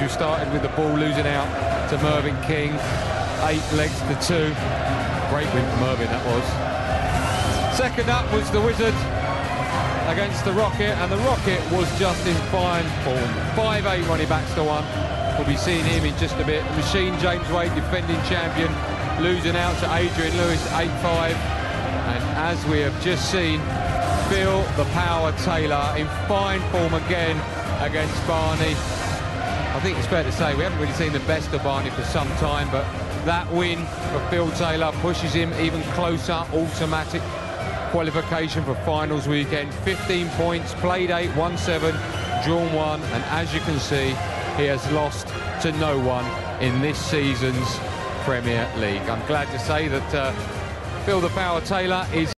who started with the Bull losing out to Mervyn King. Eight legs to two. Great win for Mervyn, that was. Second up was the Wizard against the Rocket, and the Rocket was just in fine form. 5-8 when he backs to one. We'll be seeing him in just a bit. Machine James Wade, defending champion, losing out to Adrian Lewis, 8-5. And as we have just seen, Phil the Power Taylor in fine form again against Barney. I think it's fair to say we haven't really seen the best of Barney for some time, but that win for Phil Taylor pushes him even closer, automatic qualification for finals weekend. 15 points, played 8, won 7, drawn 1, and as you can see, he has lost to no one in this season's Premier League. I'm glad to say that uh, Phil the Power Taylor is